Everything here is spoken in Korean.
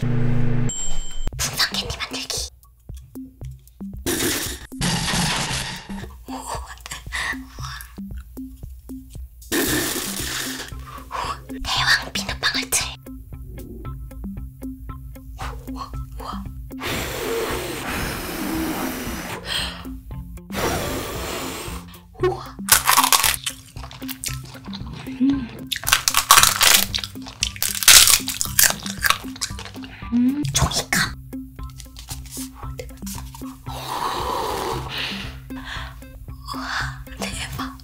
풍선 캔디 만들기 대왕 비눗방울 틀 우와. 음. 종이컵. 우와 대박.